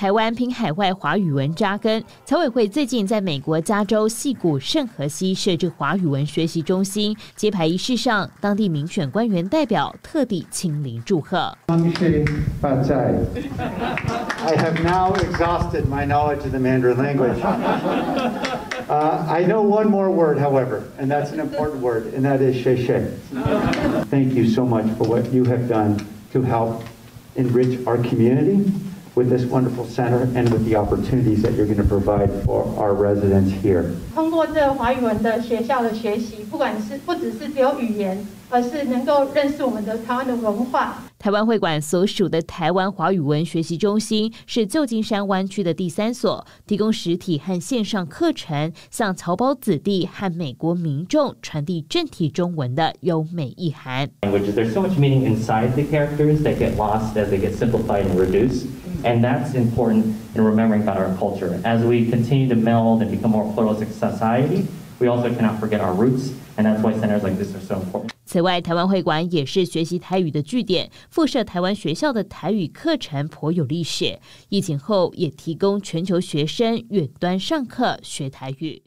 台湾拼海外华语文扎根，侨委会最近在美国加州戏谷圣荷西设置华语文学习中心，揭牌仪式上，当地民选官员代表特地亲临祝贺。I have now exhausted my knowledge of the Mandarin language. Uh, I know one more word, however, and that's an important word, and that is "she Thank you so much for what you have done to help enrich our community with this wonderful center and with the opportunities that you're going to provide for our residents here. 通过这华语文的学校的学习，不管是不只是只有语言，而是能够认识我们的台湾的文化。台湾会馆所属的台湾华语文学习中心是旧金山湾区的第三所，提供实体和线上课程，向侨胞子弟和美国民众传递正体中文的优美意涵。Languages, there's so much meaning inside the characters that get lost as they get simplified and reduced. And that's important in remembering about our culture. As we continue to meld and become more pluralistic society, we also cannot forget our roots, and that's why centers like this are so important. 此外，台湾会馆也是学习台语的据点，附设台湾学校的台语课程颇有历史。疫情后，也提供全球学生远端上课学台语。